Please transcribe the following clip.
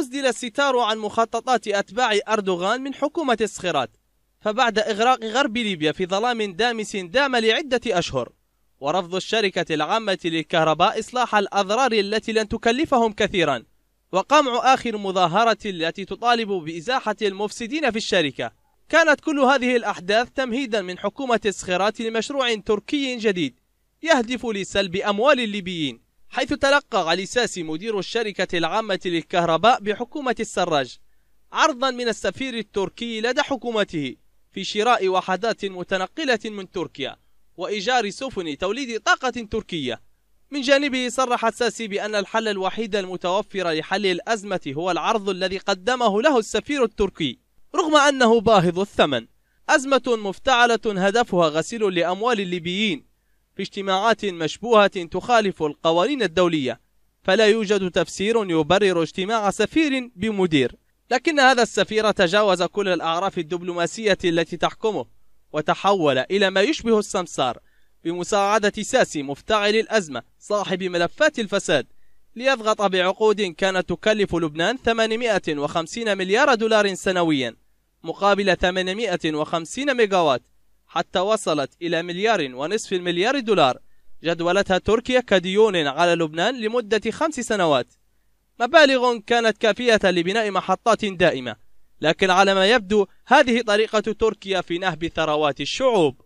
أسدل الستار عن مخططات أتباع أردوغان من حكومة الصخيرات فبعد إغراق غرب ليبيا في ظلام دامس دام لعدة أشهر ورفض الشركة العامة للكهرباء إصلاح الأضرار التي لن تكلفهم كثيرا وقمع آخر مظاهرة التي تطالب بإزاحة المفسدين في الشركة. كانت كل هذه الأحداث تمهيدا من حكومة الصخيرات لمشروع تركي جديد يهدف لسلب أموال الليبيين. حيث تلقى علي ساسي مدير الشركة العامة للكهرباء بحكومة السراج عرضا من السفير التركي لدى حكومته في شراء وحدات متنقلة من تركيا وإيجار سفن توليد طاقة تركية. من جانبه صرح الساسي بأن الحل الوحيد المتوفر لحل الأزمة هو العرض الذي قدمه له السفير التركي رغم أنه باهظ الثمن. أزمة مفتعلة هدفها غسيل لأموال الليبيين في اجتماعات مشبوهة تخالف القوانين الدولية فلا يوجد تفسير يبرر اجتماع سفير بمدير. لكن هذا السفير تجاوز كل الأعراف الدبلوماسية التي تحكمه وتحول إلى ما يشبه السمسار بمساعدة ساسي مفتعل الأزمة صاحب ملفات الفساد ليضغط بعقود كانت تكلف لبنان 850 مليار دولار سنويا مقابل 850 ميجاوات. حتى وصلت إلى مليار ونصف المليار دولار. جدولتها تركيا كديون على لبنان لمدة خمس سنوات. مبالغ كانت كافية لبناء محطات دائمة. لكن على ما يبدو هذه طريقة تركيا في نهب ثروات الشعوب.